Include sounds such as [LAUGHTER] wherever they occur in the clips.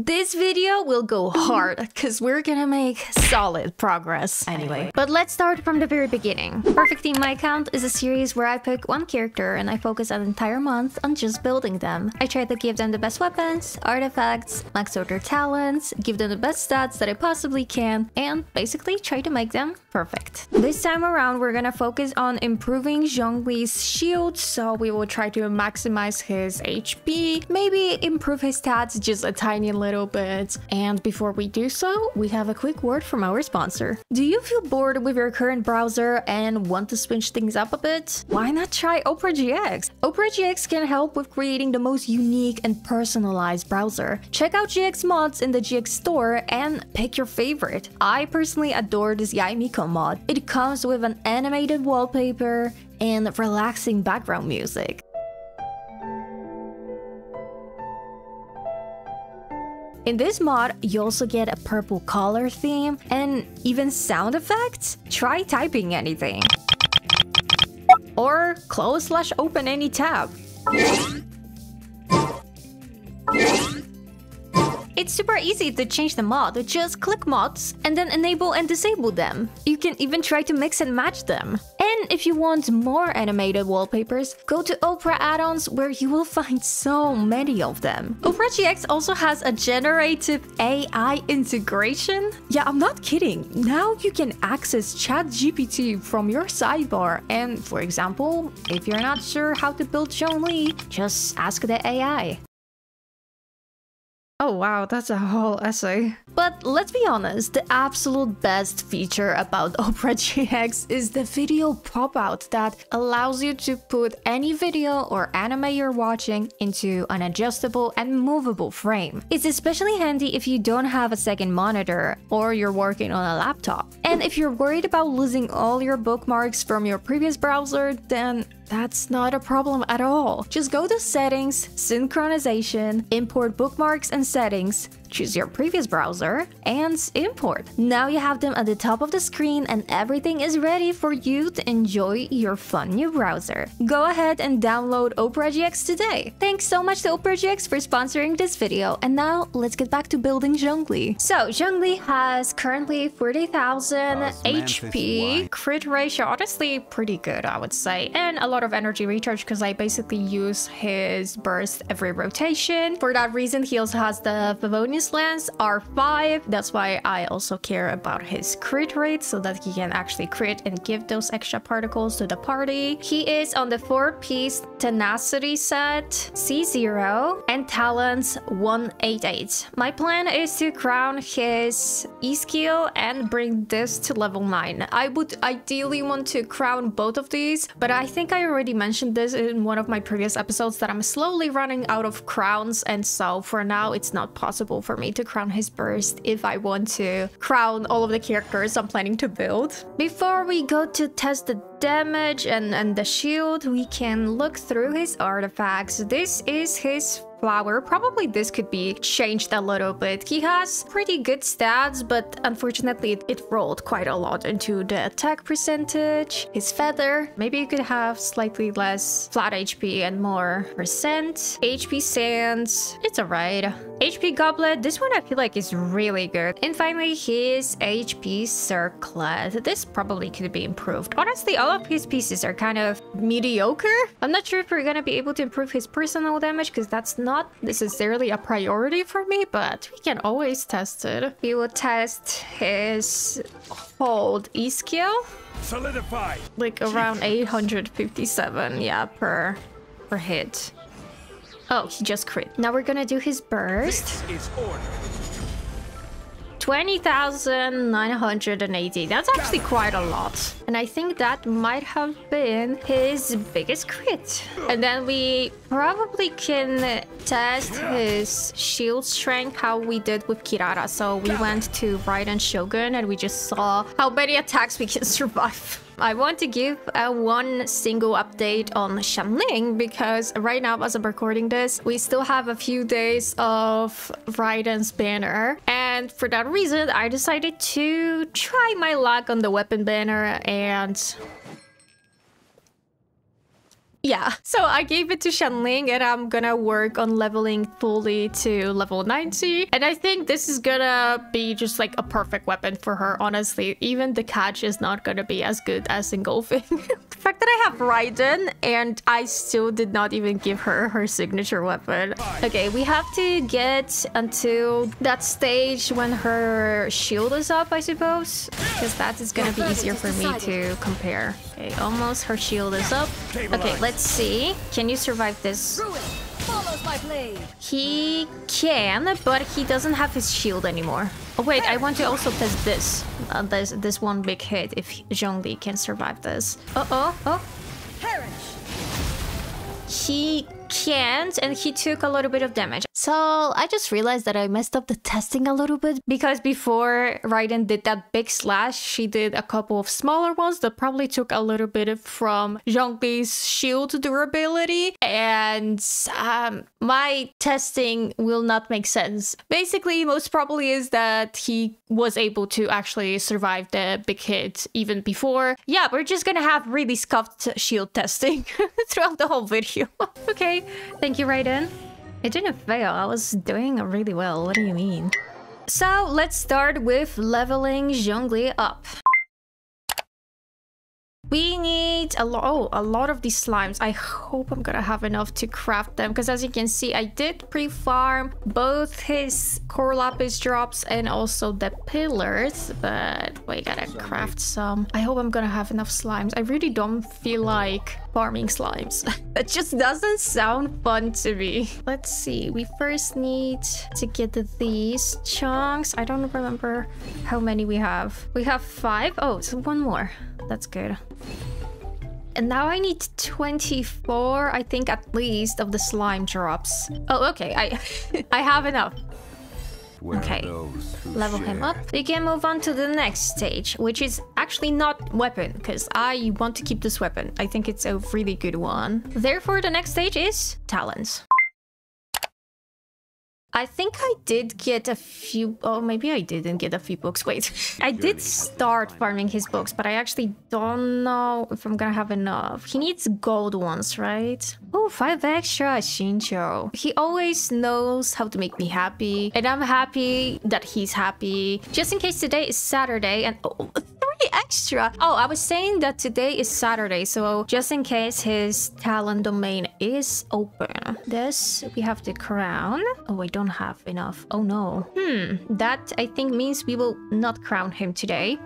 This video will go mm-hmm. hard because we're gonna make solid progress anyway. But let's start from the very beginning. Perfecting My Account is a series where I pick one character and I focus an entire month on just building them. I try to give them the best weapons, artifacts, max out their talents, give them the best stats that I possibly can, and basically try to make them perfect. This time around, we're gonna focus on improving Zhongli's shield, so we will try to maximize his HP, maybe improve his stats just a tiny little bit. And before we do so, we have a quick word from our sponsor. Do you feel bored with your current browser and want to switch things up a bit? Why not try Opera GX? Opera GX can help with creating the most unique and personalized browser. Check out GX mods in the GX store and pick your favorite. I personally adore this Yae Miko mod. It comes with an animated wallpaper and relaxing background music. In this mod, you also get a purple color theme and even sound effects. Try typing anything. Or close slash open any tab. It's super easy to change the mod, just click mods and then enable and disable them. You can even try to mix and match them. And if you want more animated wallpapers, go to Opera add-ons where you will find so many of them. Opera GX also has a generative AI integration. Yeah, I'm not kidding. Now you can access ChatGPT from your sidebar and, for example, if you're not sure how to build Zhongli, just ask the AI. Oh wow, that's a whole essay. But let's be honest, the absolute best feature about [LAUGHS] Opera GX is the video pop-out that allows you to put any video or anime you're watching into an adjustable and movable frame. It's especially handy if you don't have a second monitor or you're working on a laptop. And if you're worried about losing all your bookmarks from your previous browser, then that's not a problem at all. Just go to settings, synchronization, import bookmarks and settings, choose your previous browser, and import. Now you have them at the top of the screen and everything is ready for you to enjoy your fun new browser. Go ahead and download Opera GX today. Thanks so much to Opera GX for sponsoring this video, and now let's get back to building Zhongli. So Zhongli has currently 40,000 HP, crit ratio, honestly pretty good I would say, and a lot of energy recharge because I basically use his burst every rotation. For that reason, he also has the Favonius Lance R5. That's why I also care about his crit rate so that he can actually crit and give those extra particles to the party. He is on the 4-piece Tenacity set, C0, and Talents 188. My plan is to crown his E-skill and bring this to level 9. I would ideally want to crown both of these, but I think I already mentioned this in one of my previous episodes that I'm slowly running out of crowns and so for now it's not possible for me to crown his burst if I want to crown all of the characters I'm planning to build. Before we go to test the damage and, and the shield, we can look through his artifacts. This is his flower. Probably this could be changed a little bit. He has pretty good stats, but unfortunately it, rolled quite a lot into the attack percentage. His feather, maybe you could have slightly less flat HP and more percent. HP sands, it's alright. HP goblet, this one I feel like is really good. And finally his HP circlet. This probably could be improved. Honestly, all of his pieces are kind of mediocre. I'm not sure if we're gonna be able to improve his personal damage because that's not not necessarily a priority for me, but we can always test it. We will test his hold E skill. Solidify. Like around 857, yeah, per per hit. Oh, he just crit. Now we're gonna do his burst. This is order. 20,980. That's actually quite a lot. And I think that might have been his biggest crit. And then we probably can test his shield strength how we did with Kirara. So we went to Raiden Shogun and we just saw how many attacks we can [LAUGHS] survive. I want to give a one single update on Xiangling because right now as I'm recording this, we still have a few days of Raiden's banner. And for that reason, I decided to try my luck on the weapon banner and Yeah, so I gave it to Xiangling and I'm gonna work on leveling fully to level 90. And I think this is gonna be just like a perfect weapon for her, honestly. Even the catch is not gonna be as good as engulfing. [LAUGHS] the fact that I have Raiden and I still did not even give her her signature weapon. Okay, we have to get until that stage when her shield is up, I suppose. Because that is gonna be easier for me to compare. Okay, almost her shield is up. Okay, let's see. Can you survive this? He can, but he doesn't have his shield anymore. Oh wait, I want to also test this. Uh, this this one big hit if Zhongli can survive this. Uh oh, oh. He can't and he took a little bit of damage. So I just realized that I messed up the testing a little bit because before Raiden did that big slash, she did a couple of smaller ones that probably took a little bit from Zhongli's shield durability and um, my testing will not make sense. Basically, most probably is that he was able to actually survive the big hit even before. Yeah, we're just gonna have really scuffed shield testing [LAUGHS] throughout the whole video. [LAUGHS] okay, thank you, Raiden. It didn't fail. I was doing really well. What do you mean? So let's start with leveling Zhongli up. We need a lot, oh, a lot of these slimes. I hope I'm gonna have enough to craft them because as you can see, I did pre-farm both his Cor Lapis drops and also the pillars, but we gotta craft some. I hope I'm gonna have enough slimes. I really don't feel like farming slimes. [LAUGHS] that just doesn't sound fun to me. Let's see, we first need to get these chunks. I don't remember how many we have. We have five. Oh, so one more. That's good. And now I need 24, I think at least, of the slime drops. Oh, okay. I [LAUGHS] I have enough. Okay. are those who Level him up. We can move on to the next stage, which is actually not weapon, because I want to keep this weapon. I think it's a really good one. Therefore, the next stage is talents. I think I did get a few. Oh, maybe I didn't get a few books. Wait, [LAUGHS] I did start farming his books, but I actually don't know if I'm gonna have enough. He needs gold ones, right? Oh, five extra, Xingqiu. He always knows how to make me happy, and I'm happy that he's happy. Just in case today is Saturday, and oh, three extra. Oh, I was saying that today is Saturday, so just in case his talent domain is open. This, we have the crown. Oh, I don't have enough. Oh no. Hmm, that I think means we will not crown him today.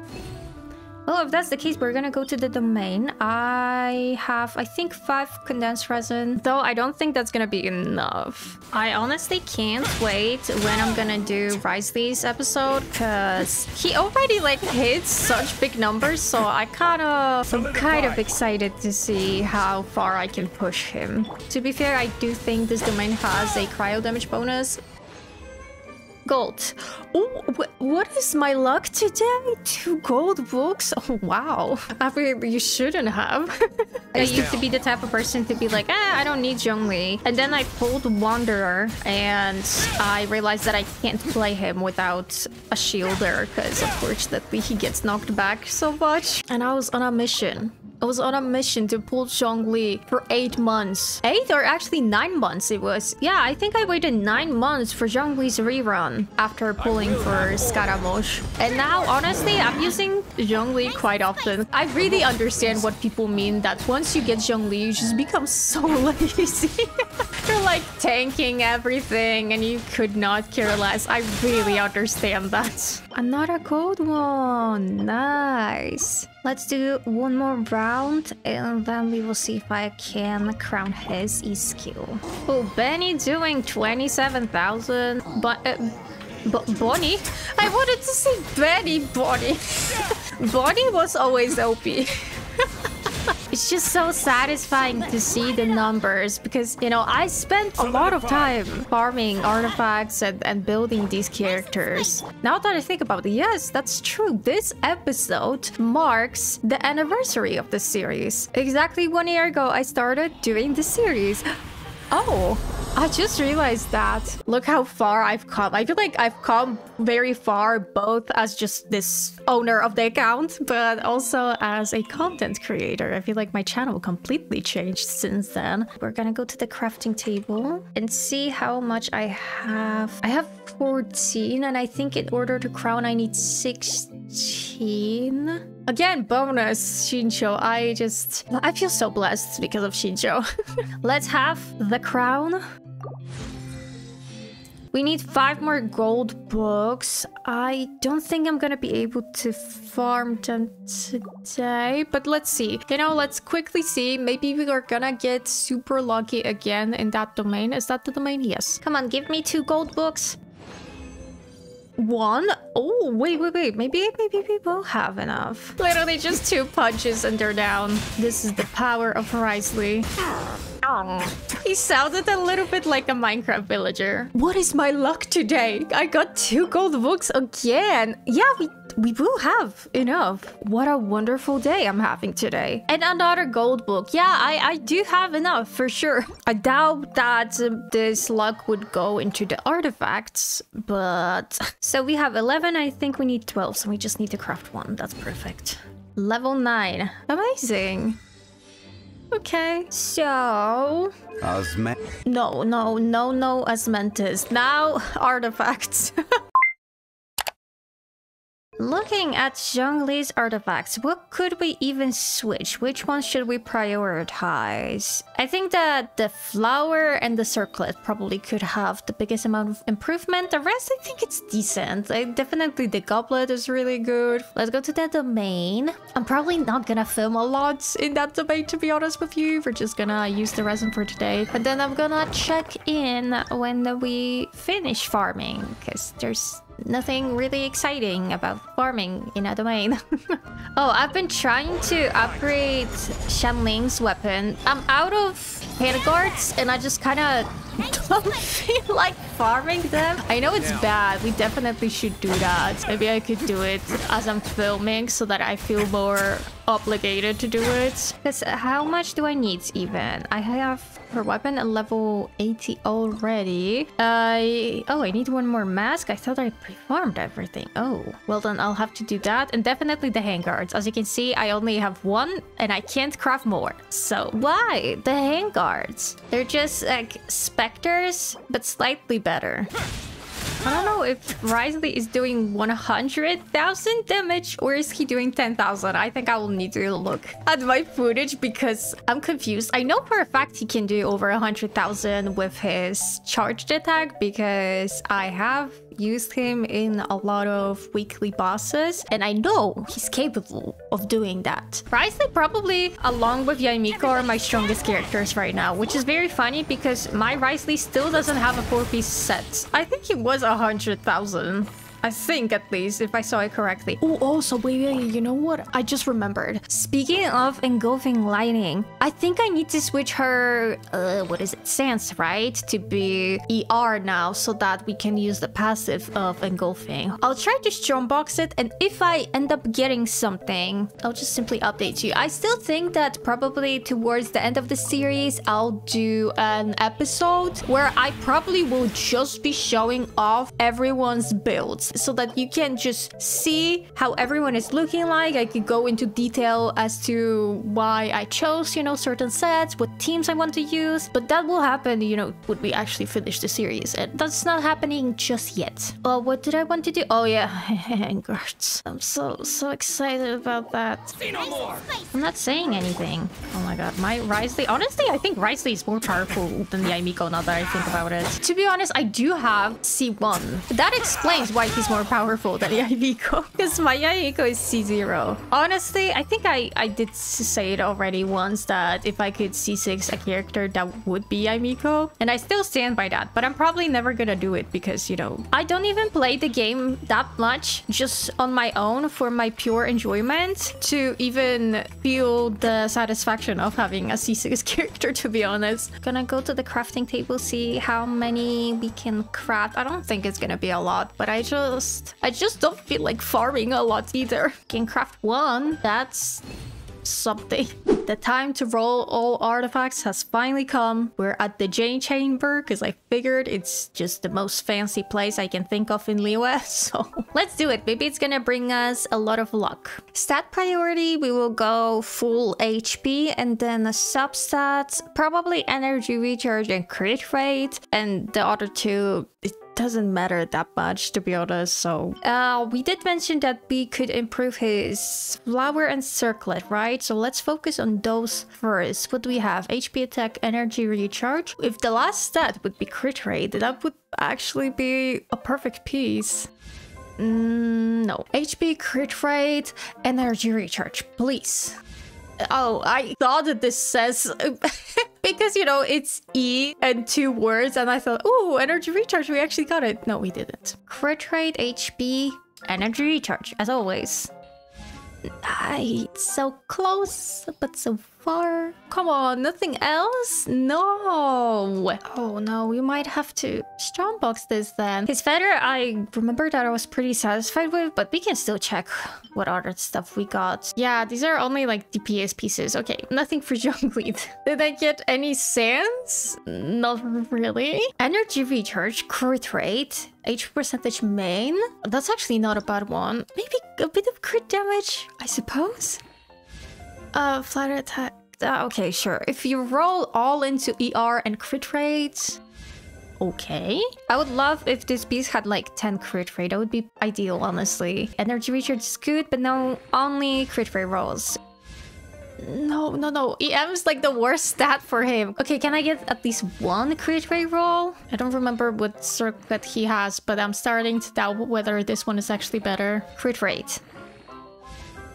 Well, if that's the case, we're gonna go to the domain. I have, I think, five condensed resin, though I don't think that's gonna be enough. I honestly can't wait when I'm gonna do Wriothesley's episode, because he already, like, hits such big numbers, so I kind of, I'm kind of excited to see how far I can push him. To be fair, I do think this domain has a cryo damage bonus, Gold. Oh, wh- what is my luck today? Two gold books? Oh, wow. I mean, you shouldn't have. [LAUGHS] I used to be the type of person to be like, eh, I don't need Zhongli. And then I pulled Wanderer and I realized that I can't play him without a shielder because unfortunately he gets knocked back so much. And I was on a mission. I was on a mission to pull Zhongli for eight months. Eight or actually nine months it was. Yeah, I think I waited nine months for Zhongli's rerun after pulling for Scaramouche. And now, honestly, I'm using Zhongli quite often. I really understand what people mean that once you get Zhongli, you just become so [LAUGHS] lazy. You're like tanking everything and you could not care less. I really understand that. Another gold one. Nice. Let's do one more round and then we will see if I can crown his E skill. Oh, Benny doing 27,000. But, uh, but Bonnie? I wanted to say Benny Bonnie. [LAUGHS] Bonnie was always OP. [LAUGHS] [LAUGHS] It's just so satisfying to see the numbers because, you know, I spent a lot of time farming artifacts and, and building these characters. Now that I think about it, yes, that's true. This episode marks the anniversary of the series. Exactly one year ago, I started doing the series. [GASPS] Oh, I just realized that. Look how far I've come. I feel like I've come very far, both as just this owner of the account, but also as a content creator. I feel like my channel completely changed since then. We're gonna go to the crafting table and see how much I have. I have 14, and I think in order to crown, I need 16. Again, bonus, Xingqiu. I just... I feel so blessed because of Xingqiu. [LAUGHS] Let's have the crown. We need five more gold books. I don't think I'm gonna be able to farm them today, but let's see. You know, let's quickly see. Maybe we are gonna get super lucky again in that domain. Is that the domain? Yes. Come on, give me two gold books. One? Oh, wait, wait, wait. Maybe, maybe we will have enough. Literally just two punches and they're down. This is the power of Wriothesley. He sounded a little bit like a Minecraft villager. What is my luck today? I got two gold books again. Yeah, we we will have enough. What a wonderful day I'm having today. And another gold book. Yeah, I, I do have enough for sure. I doubt that um, this luck would go into the artifacts, but... [LAUGHS] So we have 11, I think we need 12, so we just need to craft one. That's perfect. Level 9. Amazing. Okay, so... Osman. No, no, no, no Osmanthus. Now artifacts. [LAUGHS] Looking at Zhongli's artifacts, what could we even switch? Which one should we prioritize? I think that the flower and the circlet probably could have the biggest amount of improvement. The rest, I think it's decent. I, definitely the goblet is really good. Let's go to the domain. I'm probably not gonna film a lot in that domain, to be honest with you. We're just gonna use the resin for today. But then I'm gonna check in when we finish farming, because there's nothing really exciting about farming in a domain. [LAUGHS] oh, I've been trying to upgrade Xiangling's weapon. I'm out of handguards and I just kind of don't [LAUGHS] feel like farming them. I know it's bad. We definitely should do that. Maybe I could do it as I'm filming so that I feel more obligated to do it. Because how much do I need even? I have her weapon at level 80 already. I... oh, I need one more mask. I thought I pre-farmed everything. Oh, well then I'll have to do that. And definitely the handguards. As you can see, I only have one and I can't craft more. So why? The handguards. They're just like specters, but slightly better. I don't know if Wriothesley is doing 100,000 damage or is he doing 10,000. I think I will need to look at my footage because I'm confused. I know for a fact he can do over 100,000 with his charged attack because I have used him in a lot of weekly bosses, and I know he's capable of doing that. Wriothesley probably, along with Yae Miko, are my strongest characters right now, which is very funny because my Wriothesley still doesn't have a four-piece set. I think he was a hundred thousand. I think at least, if I saw it correctly. Oh, also, wait, wait, you know what? I just remembered. Speaking of engulfing lightning, I think I need to switch her, uh, what is it? Sense, right? To be ER now so that we can use the passive of engulfing. I'll try to strongbox it and if I end up getting something, I'll just simply update you. I still think that probably towards the end of the series, I'll do an episode where I probably will just be showing off everyone's builds so that you can just see how everyone is looking like. I could go into detail as to why I chose, you know, certain sets, what teams I want to use. But that will happen, you know, when we actually finish the series. And that's not happening just yet. Oh, what did I want to do? Oh, yeah, [LAUGHS] guards. I'm so, so excited about that. I'm not saying anything. Oh my god, my Wriothesley... Honestly, I think Wriothesley is more powerful than the Yae Miko now that I think about it. To be honest, I do have C1. That explains why more powerful than Yae Miko. [LAUGHS] Because my Yae Miko is C0. Honestly, I think I, I did say it already once that if I could C6 a character, that would be Yae Miko. And I still stand by that. But I'm probably never gonna do it because, you know, I don't even play the game that much just on my own for my pure enjoyment to even feel the satisfaction of having a C6 [LAUGHS] character, to be honest. Gonna go to the crafting table, see how many we can craft. I don't think it's gonna be a lot, but I just... I just don't feel like farming a lot either. Can craft one. That's something. The time to roll all artifacts has finally come. We're at the Jade Chamber because I figured it's just the most fancy place I can think of in Liyue. [LAUGHS] So let's do it. Maybe it's gonna bring us a lot of luck. Stat priority, we will go full HP and then a substats, probably energy recharge and crit rate. And the other two, it doesn't matter that much to be honest so. Uh we did mention that we could improve his flower and circlet right? So let's focus on those first. What do we have? Hp attack energy recharge. If the last stat would be crit rate that would actually be a perfect piece. Mm, no. Hp crit rate energy recharge please. Oh, I thought that this says [LAUGHS] because you know it's E and two words, and I thought, oh, energy recharge. We actually got it. No, we didn't. Crit rate, HP, energy recharge, as always. I so close, but so far. Come on, nothing else? No. Oh no, we might have to strongbox this then. His feather, I remember that I was pretty satisfied with, but we can still check what other stuff we got. Yeah, these are only like DPS pieces. Okay, nothing for [LAUGHS] Zhongli. Did I get any sands? Not really. Energy recharge, crit rate, HP percentage main. That's actually not a bad one. Maybe a bit of crit damage, I suppose. Uh, flat attack. Uh, okay, sure. If you roll all into ER and crit rates, okay. I would love if this piece had like 10 crit rate. That would be ideal, honestly. Energy recharge is good, but no, only crit rate rolls. No, no, no. EM is like the worst stat for him. Okay, can I get at least one crit rate roll? I don't remember what circlet he has, but I'm starting to doubt whether this one is actually better. Crit rate.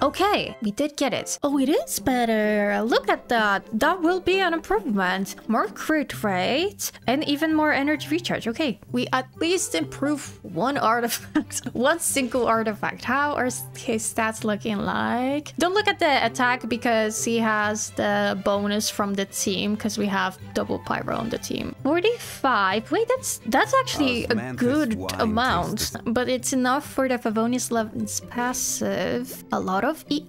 Okay, we did get it. Oh, it is better. Look at that. That will be an improvement. More crit rate and even more energy recharge. Okay, we at least improve one artifact. [LAUGHS] one single artifact. How are his stats looking like? Don't look at the attack because he has the bonus from the team because we have double pyro on the team. 45. Wait, that's that's actually a good amount, but it's enough for the Favonius Lance's passive. A lot of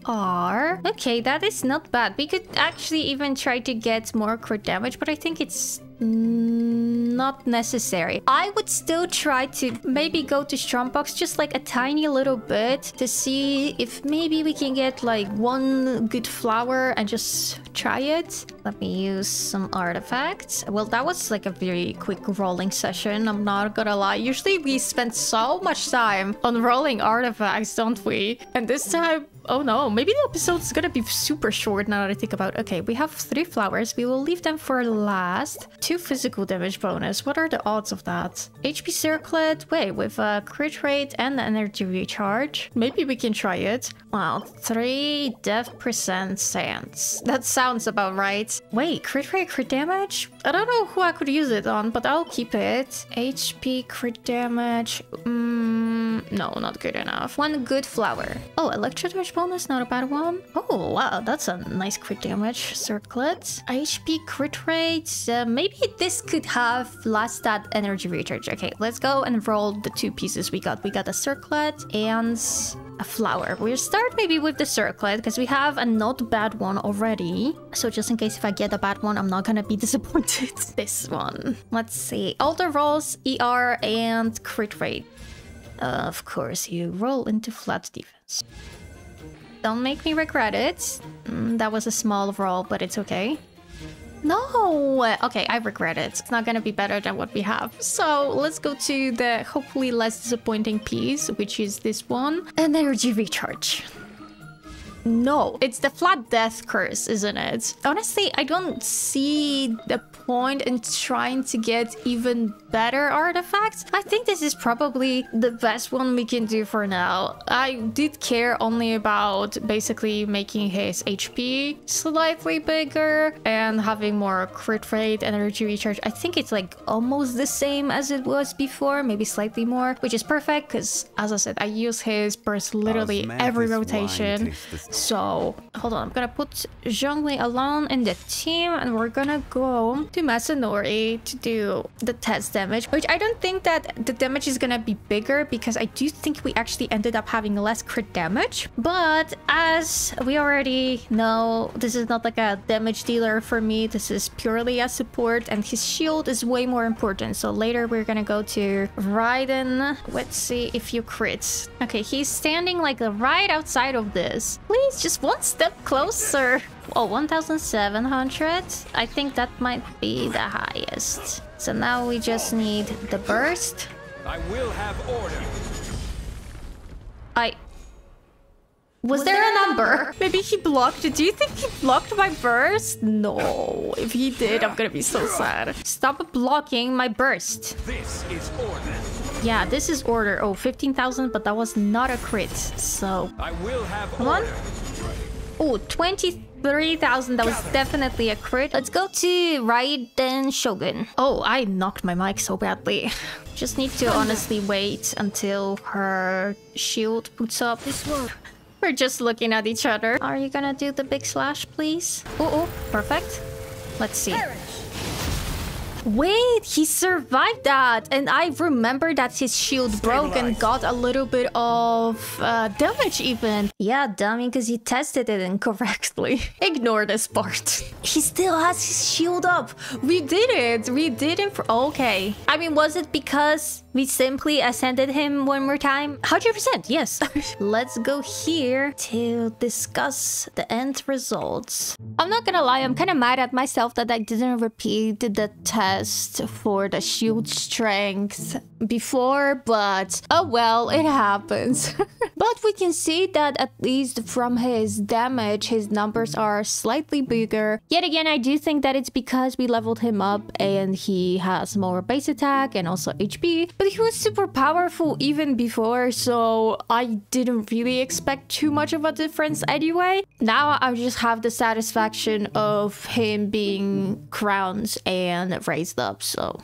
ER. Okay, that is not bad. We could actually even try to get more crit damage, but I think it's not necessary. I would still try to maybe go to Strongbox just like a tiny little bit to see if maybe we can get like one good flower and just try it. Let me use some artifacts. Well, that was like a very quick rolling session. I'm not gonna lie. Usually we spend so much time on rolling artifacts, don't we? And this time Oh no, maybe the episode is gonna be super short now that I think about Okay, we have three flowers. We will leave them for last. Two physical damage bonus. What are the odds of that? HP circlet. Wait, with a crit rate and energy recharge. Maybe we can try it. Wow, three death percent sands. That sounds about right. Wait, crit rate, crit damage? I don't know who I could use it on, but I'll keep it. HP, crit damage. Mm, no, not good enough. One good flower. Oh, electro damage bonus, not a bad one. Oh, wow, that's a nice crit damage circlet. HP crit rate, uh, maybe this could have last stat energy recharge. Okay, let's go and roll the two pieces we got. We got a circlet and a flower. We'll start maybe with the circlet because we have a not bad one already. So just in case if I get a bad one, I'm not gonna be [LAUGHS] disappointed. this one. Let's see. All the rolls, ER and crit rate. Of course, you roll into flat defense. Don't make me regret it. Mm, that was a small roll, but it's okay. No! Okay, I regret it. It's not gonna be better than what we have. So let's go to the hopefully less disappointing piece, which is this one. An energy recharge. No, it's the flat death curse, isn't it? Honestly, I don't see the point in trying to get even better artifacts. I think this is probably the best one we can do for now. I did care only about basically making his HP slightly bigger and having more crit rate, energy recharge. I think it's like almost the same as it was before, maybe slightly more, which is perfect because as I said, I use his burst literally every rotation. So, hold on, I'm gonna put Zhongli alone in the team and we're gonna go to Masanori to do the test damage, which I don't think that the damage is gonna be bigger because I do think we actually ended up having less crit damage. But as we already know, this is not like a damage dealer for me. This is purely a support and his shield is way more important. So later we're gonna go to Raiden. Let's see if you crits. Okay, he's standing like right outside of this. Please, just one step closer. Oh, 1,700? I think that might be the highest. So now we just need the burst. I will have order. I... Was, there, a number? Maybe he blocked it. Do you think he blocked my burst? No. If he did, I'm gonna be so sad. Stop blocking my burst. This is order. Yeah, this is order. Oh, 15,000, but that was not a crit. So, I will have Come on. order. oh, 23,000. That was definitely a crit. Let's go to Raiden Shogun. Oh, I knocked my mic so badly. Just need to honestly wait until her shield puts up. This one. We're just looking at each other. Are you gonna do the big slash, please? Oh, oh, perfect. Let's see. Wait, he survived that. And I remember that his shield broke and got a little bit of uh, damage even. Yeah, dummy, because he tested it incorrectly. [LAUGHS] Ignore this part. He still has his shield up. We did it. We did it for... Okay. I mean, was it because we simply ascended him one more time? 100%, yes. [LAUGHS] Let's go here to discuss the end results. I'm not gonna lie, I'm kind of mad at myself that I didn't repeat the test for the shield strength before, but oh well, it happens. [LAUGHS] but we can see that at least from his damage, his numbers are slightly bigger. Yet again, I do think that it's because we leveled him up and he has more base attack and also HP, but he was super powerful even before, so I didn't really expect too much of a difference anyway. Now I just have the satisfaction of him being crowned and raised up, so